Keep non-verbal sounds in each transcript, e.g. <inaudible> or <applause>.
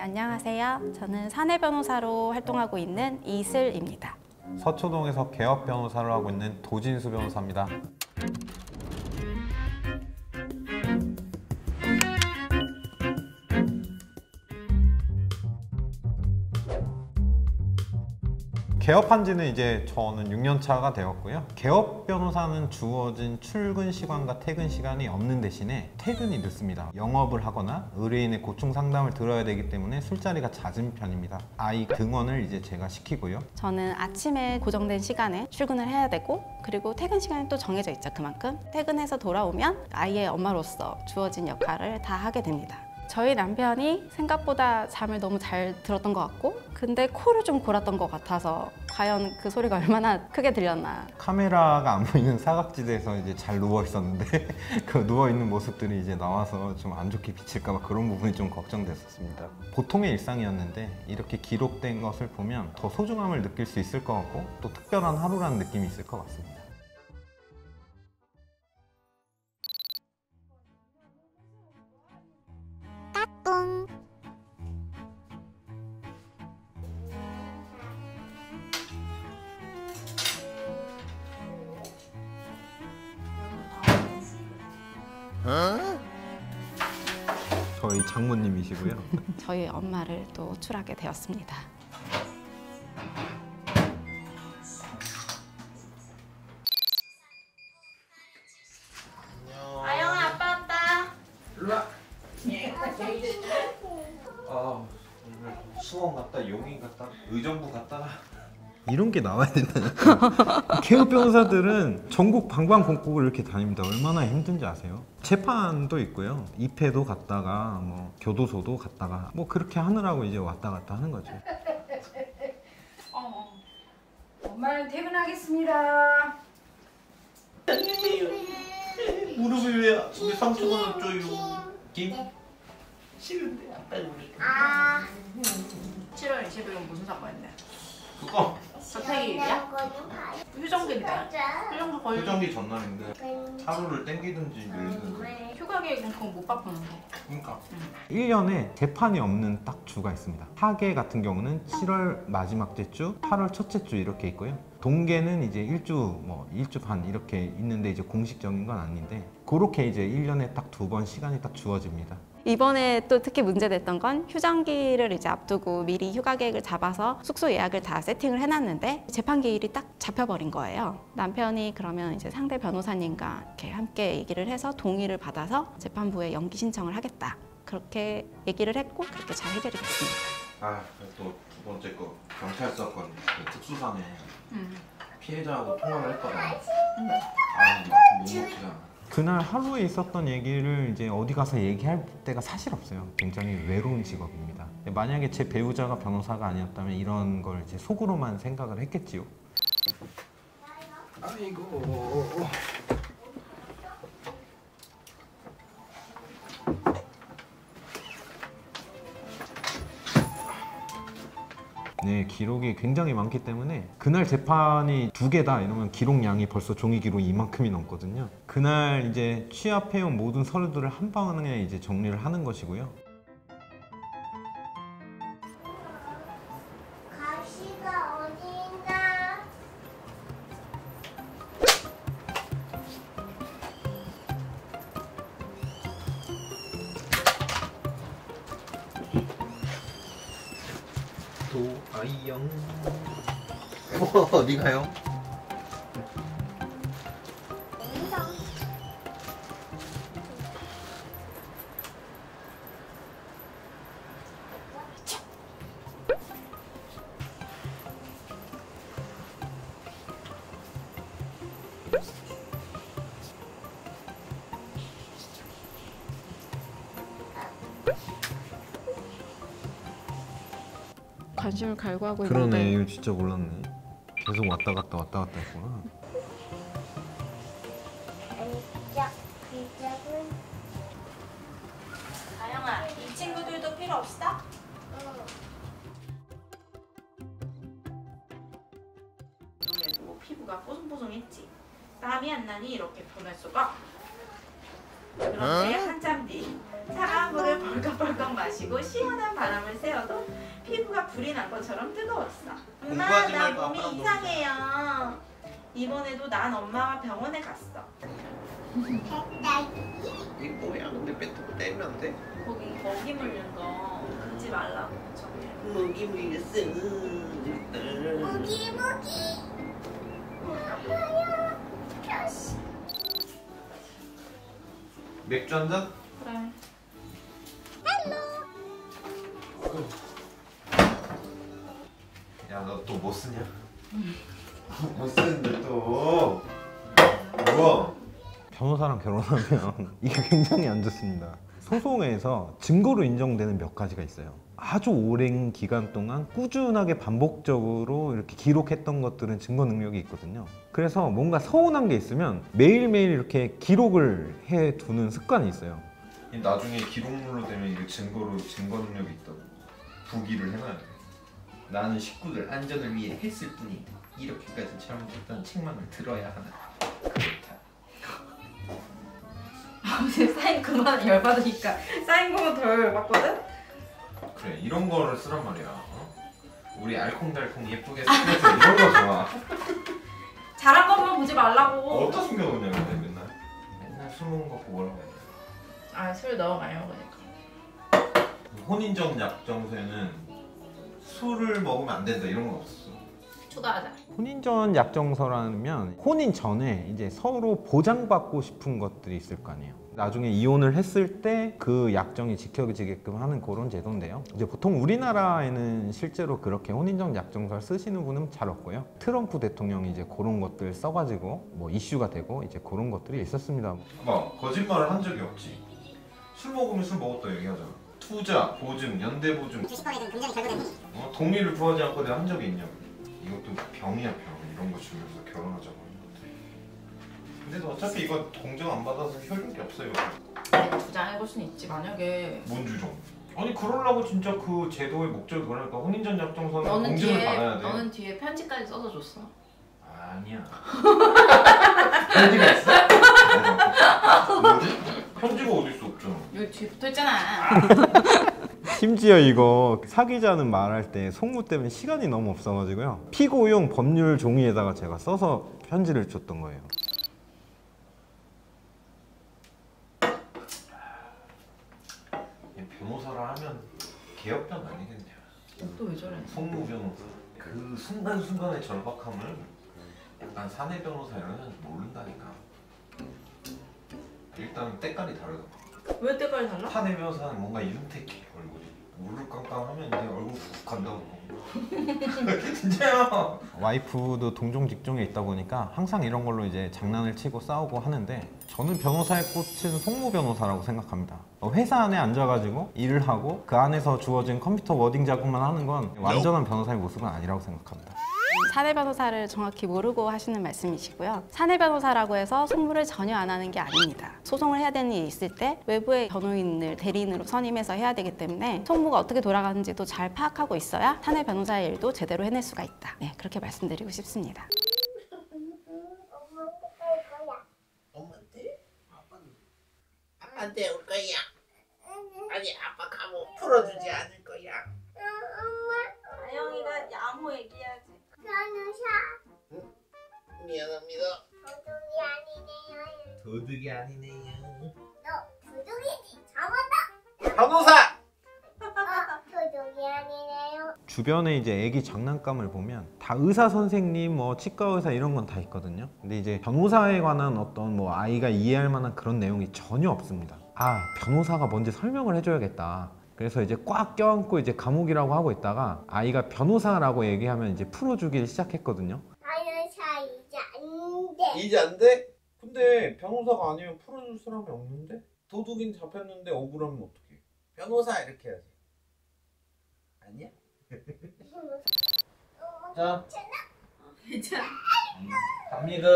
안녕하세요. 저는 사내 변호사로 활동하고 있는 이슬입니다. 서초동에서 개업 변호사를 하고 있는 도진수 변호사입니다. 개업한 지는 이제 저는 6년 차가 되었고요. 개업 변호사는 주어진 출근 시간과 퇴근 시간이 없는 대신에 퇴근이 늦습니다. 영업을 하거나 의뢰인의 고충 상담을 들어야 되기 때문에 술자리가 잦은 편입니다. 아이 등원을 이제 제가 시키고요. 저는 아침에 고정된 시간에 출근을 해야 되고 그리고 퇴근 시간이 또 정해져 있죠. 그만큼 퇴근해서 돌아오면 아이의 엄마로서 주어진 역할을 다 하게 됩니다. 저희 남편이 생각보다 잠을 너무 잘 들었던 것 같고 근데 코를 좀 골았던 것 같아서 과연 그 소리가 얼마나 크게 들렸나 카메라가 안 보이는 사각지대에서 이제 잘 누워 있었는데 <laughs> 그 누워 있는 모습들이 이제 나와서 좀 안 좋게 비칠까 봐 그런 부분이 좀 걱정됐었습니다. 보통의 일상이었는데 이렇게 기록된 것을 보면 더 소중함을 느낄 수 있을 것 같고 또 특별한 하루라는 느낌이 있을 것 같습니다. 저희 장모님이시고요. 저희 엄마를 또 호출하게 되었습니다. 이런 게 나와야 된다니까 개업 변호사들은 전국 방방곡곡을 이렇게 다닙니다 얼마나 힘든지 아세요? 재판도 있고요 입회도 갔다가 뭐 교도소도 갔다가 뭐 그렇게 하느라고 이제 왔다 갔다 하는 거죠 <laughs> 어. 엄마는 퇴근하겠습니다. 무릎이 왜, 왜 상처가 났죠요? 김? 싫은데 아빠 우리 7월 20일은 무슨 사건인데? 그거 저택일이야? 휴정기인데? 휴정기 거의 표정기 전날인데 하루를 땡기든지 밀리든지 휴가 계획은 그건 못 바꾸는데. 그러니까 1년에 재판이 없는 딱 주가 있습니다. 하계 같은 경우는 7월 마지막 주, 8월 첫째 주 이렇게 있고요. 동계는 이제 일주 뭐 일주 반 이렇게 있는데 이제 공식적인 건 아닌데 그렇게 이제 1년에 딱 두 번 시간이 딱 주어집니다. 이번에 또 특히 문제됐던 건 휴장기를 이제 앞두고 미리 휴가 계획을 잡아서 숙소 예약을 다 세팅을 해놨는데 재판 기일이 딱 잡혀버린 거예요. 남편이 그러면 이제 상대 변호사님과 이렇게 함께 얘기를 해서 동의를 받아서 재판부에 연기 신청을 하겠다. 그렇게 얘기를 했고 그렇게 잘 해결이 됐습니다. 아 또 두 번째 거 경찰 사건 그 특수사네 음. 피해자하고 통화를 했거든 아 너무 못지가 그날 하루에 있었던 얘기를 이제 어디 가서 얘기할 때가 사실 없어요. 굉장히 외로운 직업입니다. 만약에 제 배우자가 변호사가 아니었다면 이런 걸 이제 속으로만 생각을 했겠지요. 아이고 기록이 굉장히 많기 때문에 그날 재판이 두 개다 이러면 기록량이 벌써 종이 기록 이만큼이 넘거든요. 그날 이제 취합해온 모든 서류들을 한 방에 이제 정리를 하는 것이고요. 아이영 <laughs> 어디 가요? 관심을 갈구하고 그러네, 이거 진짜 몰랐네. 계속 왔다 갔다 왔다 갔다 했구나. 아영아, 이 친구들도 필요 없어? 너네도 피부가 뽀송뽀송했지? 땀이 안 나니 이렇게 변할 수가? 그런데 한참 뒤 차가운 물을 벌컥벌컥 마시 마시고 시원한 바람을 쐬어도 피부가 불이 난 것처럼 뜨거웠어. 엄마 나 몸이 이상해요. 이번에도 난 엄마와 병원에 갔어. 이 뭐야? 근데 뱉고 떼면 안 돼? 거기 거기 물린 거 묻지 말라고. 무기 물렸어. 아파요 표시 맥주 한 잔? 쓰냐? 뭐 쓰는데 또 뭐야? 변호사랑 결혼하면 <laughs> 이게 굉장히 안 좋습니다. 소송에서 증거로 인정되는 몇 가지가 있어요. 아주 오랜 기간 동안 꾸준하게 반복적으로 이렇게 기록했던 것들은 증거 능력이 있거든요. 그래서 뭔가 서운한 게 있으면 매일매일 이렇게 기록을 해 두는 습관이 있어요. 나중에 기록물로 되면 이게 증거로 증거 능력이 있다고 부기를 해놔야 돼. 나는 식구들 안전을 위해 했을 뿐이 이렇게까지 잘못했다는 책망을 들어야 하나. 그렇다. 아버지 사인 그만 열받으니까 사인 거만 더 열받거든? 그래 이런 거를 쓰란 말이야. 어? 우리 알콩달콩 예쁘게 쓰면서 이런 거 좋아. 잘한 것만 보지 말라고. 어디다 숨겨놓냐 근데 맨날 맨날 술 먹는 거 해. 아술 너무 많이 먹으니까. 혼인정 약정서에는 술을 먹으면 안 된다 이런 건 없었어. 추가하자. 혼인 전 약정서라면 혼인 전에 이제 서로 보장받고 싶은 것들이 있을 거 아니에요. 나중에 이혼을 했을 때 그 약정이 지켜지게끔 하는 그런 제도인데요. 이제 보통 우리나라에는 실제로 그렇게 혼인전 약정서를 쓰시는 분은 잘 없고요. 트럼프 대통령이 이제 그런 것들 써가지고 뭐 이슈가 되고 이제 그런 것들이 있었습니다. 봐 거짓말을 한 적이 없지. 술 먹으면 술 먹었다 얘기하잖아. 투자, 보증, 연대 보증. 어, 동의를 구하지 않고 내가 한 적이 있냐고. 이것도 병이야 병. 이런 거 주면서 결혼하자고 하는 것들. 근데 어차피 이거 공정 안 받아서 효력이 없어요. 주장해볼 수는 있지 만약에 뭔 주종? 아니 그러려고 진짜 그 제도의 목적이 뭐랄까 혼인전 약정서는 너는 공증을 뒤에 받아야 돼. 너는 뒤에 편지까지 써서 줬어. 아니야. <laughs> 편지가 있어? 뭐지? <laughs> 편지가 어디 있어 없잖아. 여기 뒤에 붙어 있잖아. <laughs> 심지어 이거 사귀자는 말할 때 송무 때문에 시간이 너무 없어가지고요. 피고용 법률 종이에다가 제가 써서 편지를 줬던 거예요. 얘 변호사라 하면 개혁변 아니겠냐? 또 왜 저래? 송무 변호사. 그 순간 순간의 절박함을 약간 사내 변호사 이런 애는 모른다니까. 일단 때깔이 다르다. 왜 때깔이 달라? 사내 변호사는 뭔가 윤택해 얼굴이. 우르깡깡하면 이제 얼굴 훅 간다고. <laughs> 진짜야. 와이프도 동종 직종에 있다 보니까 항상 이런 걸로 이제 장난을 치고 싸우고 하는데 저는 변호사의 꽃은 송무 변호사라고 생각합니다. 어, 회사 안에 앉아가지고 일을 하고 그 안에서 주어진 컴퓨터 wording 작업만 하는 건 완전한 변호사의 모습은 아니라고 생각합니다. 사내 변호사를 정확히 모르고 하시는 말씀이시고요. 사내 변호사라고 해서 송무를 전혀 안 하는 게 아닙니다. 소송을 해야 되는 일이 있을 때 외부의 변호인을 대리인으로 선임해서 해야 되기 때문에 송무가 어떻게 돌아가는지도 잘 파악하고 있어야 사내 변호사의 일도 제대로 해낼 수가 있다. 네, 그렇게 말씀드리고 싶습니다. 아빠한테 올 거야. 아니 아빠 감옥 풀어주지 않을 거야. 미안합니다. 도둑이 아니네요 도둑이 아니네요. 너 도둑이지 잡았다 변호사. 어 도둑이 아니네요 주변에 이제 애기 장난감을 보면 다 의사 선생님, 뭐 치과 의사 이런 건 다 있거든요. 근데 이제 변호사에 관한 어떤 뭐 아이가 이해할 만한 그런 내용이 전혀 없습니다. 아 변호사가 뭔지 설명을 해줘야겠다. 그래서 이제 꽉 껴안고 이제 감옥이라고 하고 있다가 아이가 변호사라고 얘기하면 이제 풀어주길 시작했거든요. 변호사 이제 안 돼? 근데 변호사가 아니면 풀어줄 사람이 없는데? 도둑인 잡혔는데 억울하면 어떡해? 변호사 이렇게 해야지. 아니야? <laughs> 자 괜찮아. 갑니다.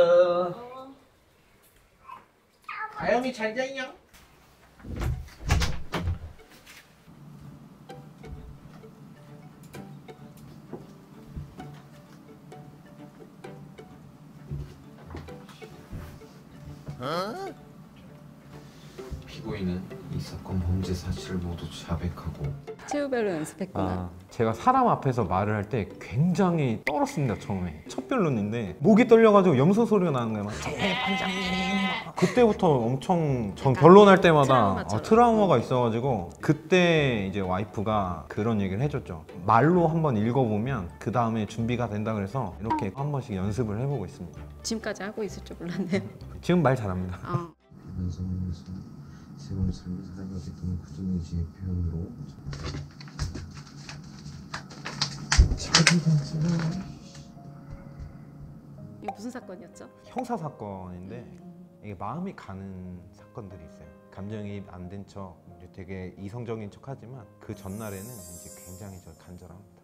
아영이 잘 자 요. 피고인은 이 사건 범죄 사실을 모두 자백하고 최후별로 연습했구나. 아, 제가 사람 앞에서 말을 할 때 굉장히 떨었습니다 처음에 첫 변론인데 목이 떨려가지고 염소 소리가 나는 거예요 막 그때부터 엄청 전 변론할 때마다 트라우마처럼. 아, 트라우마가 있어가지고 그때 이제 와이프가 그런 얘기를 해줬죠 말로 한번 읽어보면 그 다음에 준비가 된다 그래서 이렇게 한 번씩 연습을 해보고 있습니다 지금까지 하고 있을 줄 몰랐네요. <laughs> 지금 말 잘합니다 어. 삶을 구정의지의 표현으로 이게 무슨 사건이었죠? 형사 사건인데 이게 마음이 가는 사건들이 있어요. 감정이입 안된 척, 이제 되게 이성적인 척 하지만 그 전날에는 이제 굉장히 저 간절합니다.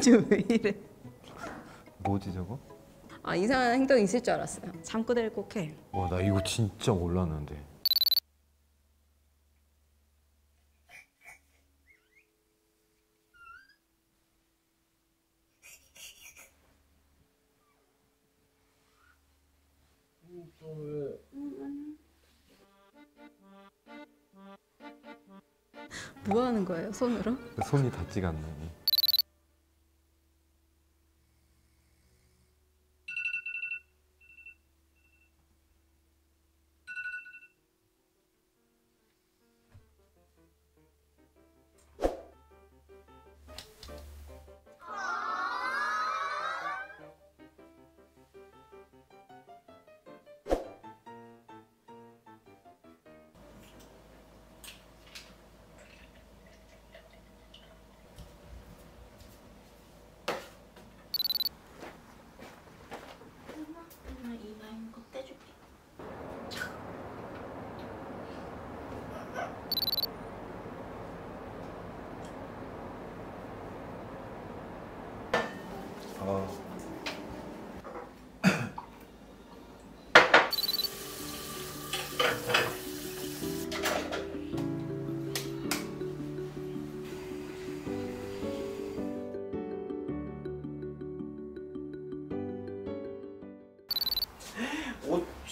지금 왜 이래? 뭐지 저거? 아 이상한 행동이 있을 줄 알았어요. 잠꼬대를 꼭 해. 와 나 이거 진짜 몰랐는데. 뭐 하는 거예요 손으로? 손이 닿지가 않네.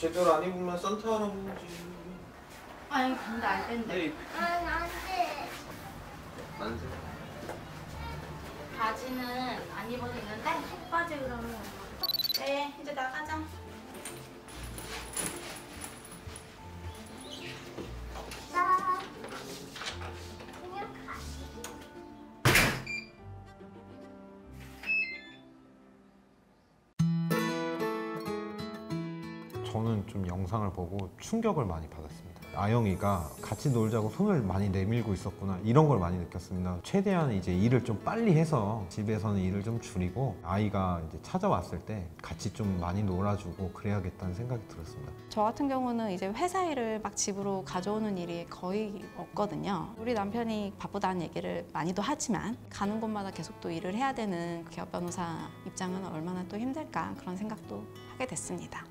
제대로 안 입으면 산타 할아버지 아니 근데 알 텐데. 네 아, 안 돼. 안 돼. 바지는 안 입어도 되는데 속바지 그러면. 네 이제 나가자. 저는 좀 영상을 보고 충격을 많이 받았습니다. 아영이가 같이 놀자고 손을 많이 내밀고 있었구나 이런 걸 많이 느꼈습니다. 최대한 이제 일을 좀 빨리 해서 집에서는 일을 좀 줄이고 아이가 이제 찾아왔을 때 같이 좀 많이 놀아주고 그래야겠다는 생각이 들었습니다. 저 같은 경우는 이제 회사 일을 막 집으로 가져오는 일이 거의 없거든요. 우리 남편이 바쁘다는 얘기를 많이도 하지만 가는 곳마다 계속 또 일을 해야 되는 기업 변호사 입장은 얼마나 또 힘들까 그런 생각도 하게 됐습니다.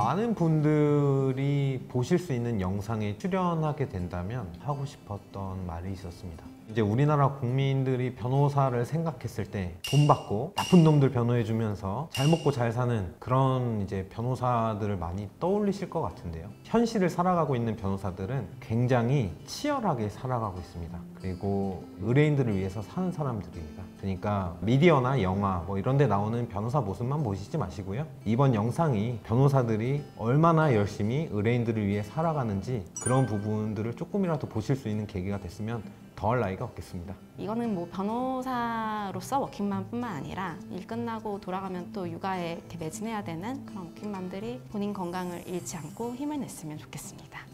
많은 분들이 보실 수 있는 영상에 출연하게 된다면 하고 싶었던 말이 있었습니다. 이제 우리나라 국민들이 변호사를 생각했을 때 돈 받고 나쁜 놈들 변호해주면서 잘 먹고 잘 사는 그런 이제 변호사들을 많이 떠올리실 것 같은데요. 현실을 살아가고 있는 변호사들은 굉장히 치열하게 살아가고 있습니다. 그리고 의뢰인들을 위해서 사는 사람들입니다. 그러니까 미디어나 영화 뭐 이런 데 나오는 변호사 모습만 보시지 마시고요. 이번 영상이 변호사들이 얼마나 열심히 의뢰인들을 위해 살아가는지 그런 부분들을 조금이라도 보실 수 있는 계기가 됐으면 더할 나위가 없겠습니다. 이거는 뭐 변호사로서 워킹맘뿐만 아니라 일 끝나고 돌아가면 또 육아에 매진해야 되는 그런 워킹맘들이 본인 건강을 잃지 않고 힘을 냈으면 좋겠습니다.